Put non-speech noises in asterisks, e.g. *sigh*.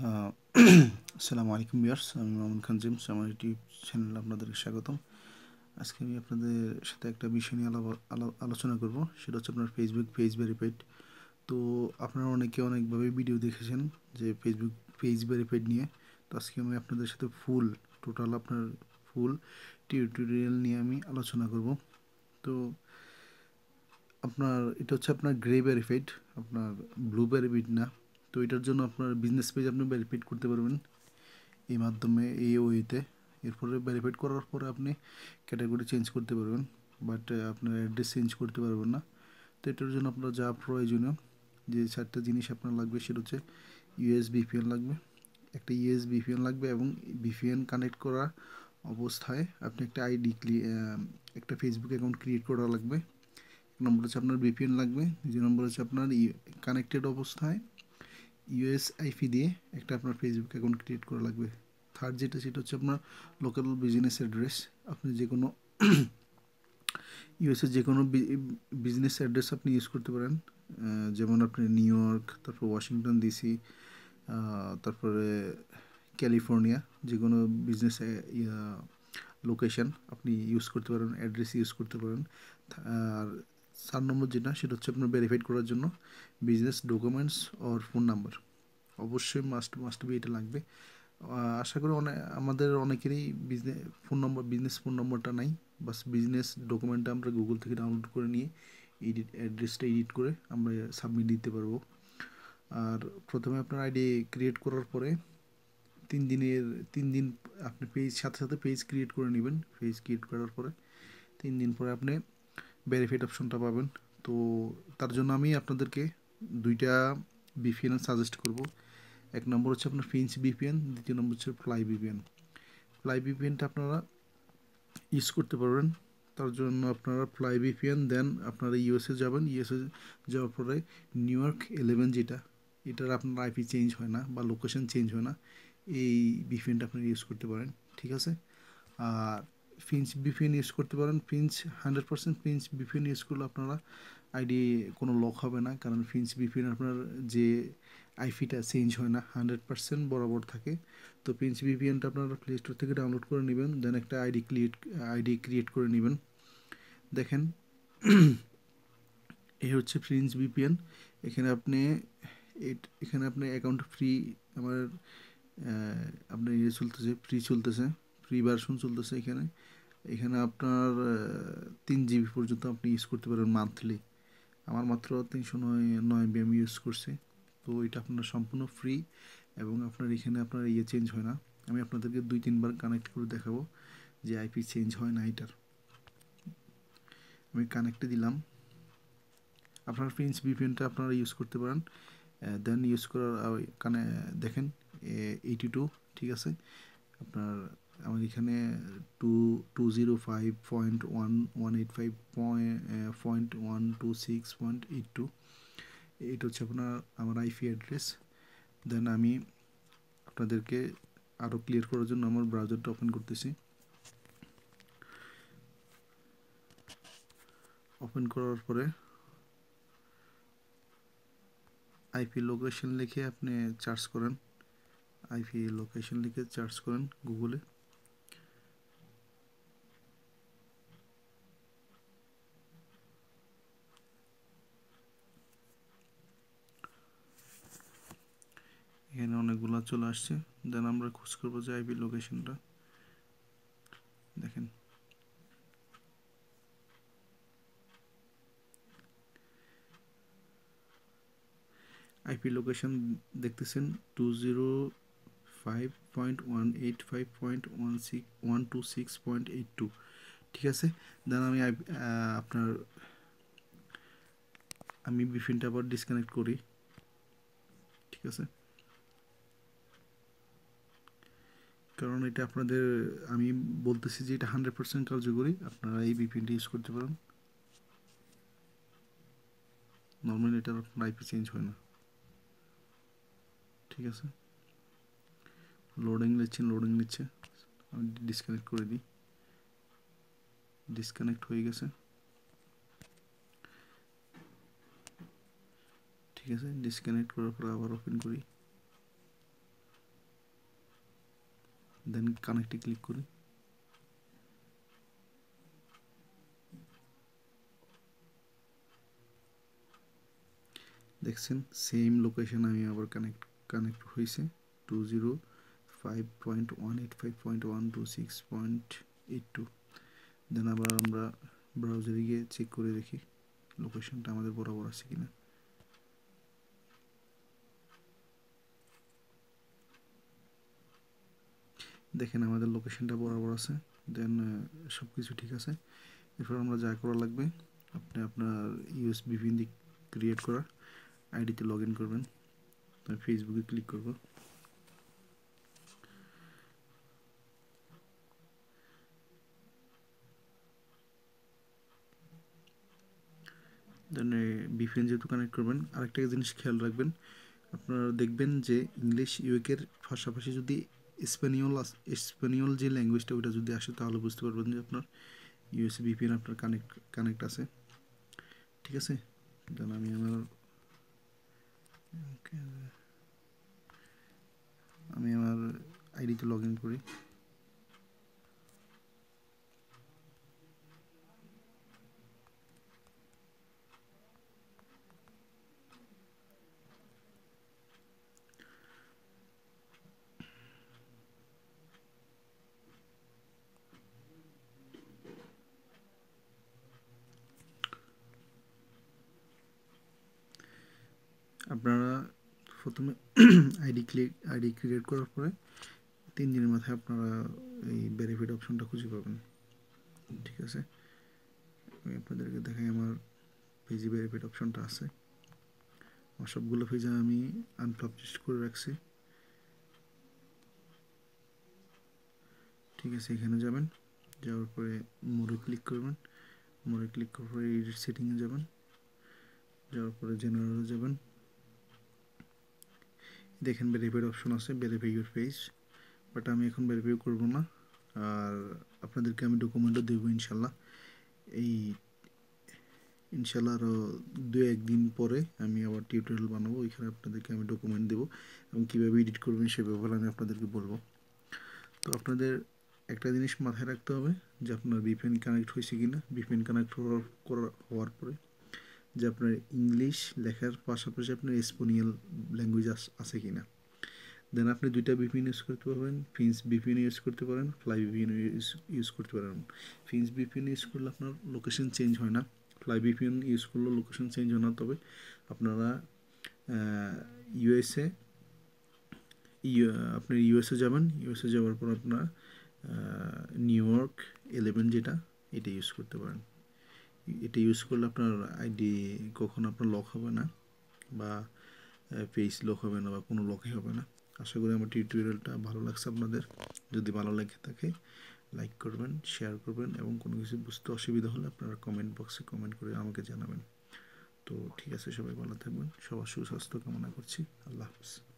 *clears throat* আসসালামু আলাইকুম বিয়ার্স আমি মামুন খান জিমস আমার ইউটিউব চ্যানেলে আপনাদেরকে স্বাগতম। আজকে আমি আপনাদের সাথে একটা বিষয় নিয়ে আলোচনা করব, সেটা হচ্ছে আপনার ফেসবুক পেজ ভেরিফাইড তো আপনারা অনেকে অনেকভাবে ভিডিও দেখেছেন যে ফেসবুক পেজ ভেরিফাইড নিয়ে। তো আজকে আমি আপনাদের সাথে ফুল টোটাল আপনার ফুল টিউটোরিয়াল নিয়ে আমি আলোচনা করব। তো আপনার, এটা হচ্ছে আপনার গ্রে ভেরিফাইড আপনার ব্লু ভেরিফাইড না। তো এটার জন্য আপনার বিজনেস পেজ আপনি ভেরিফাইড করতে পারবেন। এই মাধ্যমে, এই ওয়েতে। এরপরে ভেরিফাইড করার পরে আপনি ক্যাটাগরি চেঞ্জ করতে পারবেন বাট আপনার অ্যাড্রেস চেঞ্জ করতে পারবেন না। তো এটার জন্য আপনার যা প্রয়োজনীয়, যে চারটা জিনিস আপনার লাগবে, সেটা হচ্ছে ইউএস বিপিএন লাগবে। একটা ইউএস বিপিএন লাগবে এবং বিপিএন কানেক্ট করা অবস্থায় আপনি একটা আইডি একটা ফেসবুক অ্যাকাউন্ট ক্রিয়েট করা লাগবে। এক নম্বর হচ্ছে আপনার বিপিএন লাগবে। দ্বিতীয় নম্বর হচ্ছে আপনার কানেক্টেড অবস্থায় ইউএস আইপি দিয়ে একটা আপনার ফেসবুক অ্যাকাউন্ট ক্রিয়েট করা লাগবে। থার্ড যেটা, সেটা হচ্ছে আপনার লোকাল বিজনেস অ্যাড্রেস আপনি যে কোনো ইউএসের যে কোনো বিজনেস অ্যাড্রেস আপনি ইউজ করতে পারেন। যেমন আপনি নিউ ইয়র্ক তারপর ওয়াশিংটন ডিসি তারপরে ক্যালিফোর্নিয়া যে কোনো বিজনেস লোকেশন আপনি ইউজ করতে পারেন অ্যাড্রেস ইউজ করতে পারেন। আর চার নম্বর যেটা, সেটা হচ্ছে আপনার ভেরিফাইড করার জন্য business documents or phone number অবশ্যই মাস্ট মাস্ট বি এটা লাগবে। আশা করি অনেক আমাদের অনেকেরই business phone number business phone নম্বরটা নাই। বাস বিজনেস ডকুমেন্টটা আমরা গুগল থেকে ডাউনলোড করে নিয়ে এডিট অ্যাড্রেসটা এডিট করে আমরা সাবমিট দিতে পারব। আর প্রথমে আপনার আইডি ক্রিয়েট করার পরে তিন দিনের, তিন দিন আপনি পেজ সাথে সাথে পেজ ক্রিয়েট করে নেবেন। পেজ ক্রিয়েট করার পরে তিন দিন পরে আপনি ভেরিফাইড অপশনটা পাবেন। তো তার জন্য আমি আপনাদেরকে দুইটা বিপিএন সাজেস্ট করব। এক নম্বর হচ্ছে আপনার ফিন্স বিপিএন দ্বিতীয় নম্বর হচ্ছে ফ্লাই বিপিএন ফ্লাই বিপিএনটা আপনারা ইউজ করতে পারবেন। তার জন্য আপনারা ফ্লাই বিপিএন দেন আপনারা ইউএসএ যাবেন। ইউএসএ যাওয়ার পরে নিউ ইয়র্ক ইলেভেন যেটা, এটার আপনার আইপি চেঞ্জ হয় না বা লোকেশন চেঞ্জ হয় না। এই বিপিএনটা আপনারা ইউজ করতে পারেন, ঠিক আছে? আর ফিন্স বিপিএন ইউজ করতে পারেন। ফিন্স হান্ড্রেড পার্সেন্ট ফিন্স বিপিএন ইউজ করলে আপনারা আইডি কোনো লক হবে না। কারণ ফিন্স বিপিএন আপনার যে আইপিটা চেঞ্জ হয় না হান্ড্রেড পার্সেন্ট বরাবর থাকে। তো ফিন্স বিপিএনটা আপনারা প্লে স্টোর থেকে ডাউনলোড করে নেবেন দেন একটা আইডি ক্রিয়েট আইডি ক্রিয়েট করে নেবেন। দেখেন, *clears throat* এই হচ্ছে ফ্রিন্স বিপিএন এখানে আপনি এখানে আপনি অ্যাকাউন্ট ফ্রি আমার আপনার ইয়ে চলতেছে ফ্রি চলতেছে। ফ্রি ভার্সন চলতেছে এখানে। এখানে আপনার তিন জিবি পর্যন্ত আপনি ইউজ করতে পারেন মান্থলি আমার মাত্র তিনশো নয় নয় এমবি আমি ইউজ করছি। তো এটা আপনার সম্পূর্ণ ফ্রি এবং আপনার এখানে আপনার ইয়ে চেঞ্জ হয় না। আমি আপনাদেরকে দুই, তিনবার কানেক্ট করে দেখাবো যে আইপি চেঞ্জ হয় না এটার। আমি কানেক্টে দিলাম। আপনার ফ্রিন্স ভিপিএনটা আপনারা ইউজ করতে পারেন। দেন ইউজ করার কানে, দেখেন এইটি টু ঠিক আছে? আপনার আমার এখানে two two zero five point one one eight five point one two six point eight two এটা হচ্ছে আপনার, আমার আইপি অ্যাড্রেস দেন আমি আপনাদেরকে আরও ক্লিয়ার করার জন্য আমার ব্রাউজারটা ওপেন করতেছি। ওপেন করার পরে আইপি লোকেশন লিখে আপনি চার্জ করেন। আইপি লোকেশন লিখে চার্জ করেন গুগলে এখানে অনেকগুলো চলে আসছে। দেন আমরা খোঁজ করব যে আইপি লোকেশনটা দেখেন। আইপি লোকেশন দেখতেছেন two zero five point one eight five point one six one two six point eight two ঠিক আছে? দেন আমি আপনার, আমি বিফিনটা আবার ডিসকানেক্ট করি। ঠিক আছে? কারণ এটা আপনাদের, আমি বলতেছি যে এটা হান্ড্রেড পার্সেন্ট কার্যকরী। আপনারা এই বিপিনটা ইউজ করতে পারেন। নর্মালি এটার আপনার আইপি চেঞ্জ হয় না। ঠিক আছে? লোডিং নিচ্ছে লোডিং নিচ্ছে। আমি ডিসকানেক্ট করে দিই। ডিসকানেক্ট হয়ে গেছে। ঠিক আছে? ডিসকানেক্ট করার পর আবার ওপেন করি। দেন কানেক্টে ক্লিক করি দেখছেন সেম লোকেশন আমি আবার কানেক্ট কানেক্ট হয়েছে two zero five point one eight five point one two six point eight two then আবার আমরা ব্রাউজারে গিয়ে চেক করে দেখি লোকেশনটা আমাদের বরাবর আছে কিনা। দেখেন আমাদের লোকেশনটা বরাবর আছে। দেন সব কিছু ঠিক আছে। এরপর আমরা যা করা লাগবে, আপনি আপনার ইউএস বিভিন দিক ক্রিয়েট করা আইডিতে লগ ইন করবেন। ফেসবুকে ক্লিক করব। দেন বিপিএন যেহেতু কানেক্ট করবেন, আরেকটা জিনিস খেয়াল রাখবেন। আপনারা দেখবেন যে ইংলিশ ইউকের পাশাপাশি যদি স্পেনিয়ল স্পেনিয়ল যে ল্যাঙ্গুয়েজটা ওইটা যদি আসে, তাহলে বুঝতে পারবেন যে আপনার ইউএসএ বিপিএন আপনার কানেক্ট কানেক্ট আছে। ঠিক আছে? দেন আমি আমার আমি আমার আইডিতে লগ ইন করি। আপনারা প্রথমে আইডি ক্লিক আইডি ক্রিয়েট করার পরে তিন দিনের মাথায় আপনারা এই ভেরিফাইড অপশনটা খুঁজে পাবেন। ঠিক আছে? আমি আপনাদেরকে দেখাই আমার পেজি ভেরিফাইড অপশনটা আছে। আমার সবগুলো পেজে আমি আনপাবলিশ করে রাখছি। ঠিক আছে, এখানে যাবেন। যাওয়ার পরে মোড়ে ক্লিক করবেন। মোড়ে ক্লিক করার পরে এডিট সেটিংয়ে যাবেন। যাওয়ার পরে জেনারেলে যাবেন। দেখেন ভেরিফাইড অপশন আছে ভেরিফাই ইউর পেজ বাট আমি এখন ভেরিফাই করব না। আর আপনাদেরকে আমি ডকুমেন্টও দেবো ইনশাল্লাহ। এই ইনশাল্লাহ আরও দু একদিন পরে আমি আবার টিউটোরিয়াল বানাবো, ওইখানে আপনাদেরকে আমি ডকুমেন্ট দেবো এবং কীভাবে এডিট করবেন সে ব্যাপারে আমি আপনাদেরকে বলব। তো আপনাদের একটা জিনিস মাথায় রাখতে হবে যে আপনার বিপিএন কানেক্ট হয়েছে কি না বিপিএন কানেক্ট হওয়ার হওয়ার পরে যে আপনার ইংলিশ লেখার পাশাপাশি আপনার স্পোনিয়াল ল্যাঙ্গুয়েজ আছে কি না দেন আপনি দুইটা বিপিএন ইউজ করতে পারবেন। ফিন্স বিপিএন ইউজ করতে পারেন। ফ্লাই বিপিএন ইউজ করতে পারেন। ফিন্স বিপিএন ইউজ করলে আপনার লোকেশন চেঞ্জ হয় না। ফ্লাই বিপিএন ইউজ করলে লোকেশন চেঞ্জ হয় না। তবে আপনারা ইউএসএ আপনি ইউএসএ যাবেন। ইউএসএ যাওয়ার পর আপনার নিউ ইয়র্ক ইলেভেন যেটা, এটা ইউজ করতে পারেন। এটা ইউজ করলে আপনার আইডি কখনো আপনার লক হবে না? বা ফেস লক হবে না বা কোনো লকই হবে না। আশা করি আমার টিউটোরিয়ালটা ভালো লাগছে আপনাদের। যদি ভালো লাগে থাকে লাইক করবেন শেয়ার করবেন এবং কোনো কিছু বুঝতে অসুবিধা হলে আপনারা কমেন্ট বক্সে কমেন্ট করে আমাকে জানাবেন। তো ঠিক আছে, সবাই ভালো থাকবেন। সবার সুস্বাস্থ্য কামনা করছি। আল্লাহ হাফিজ।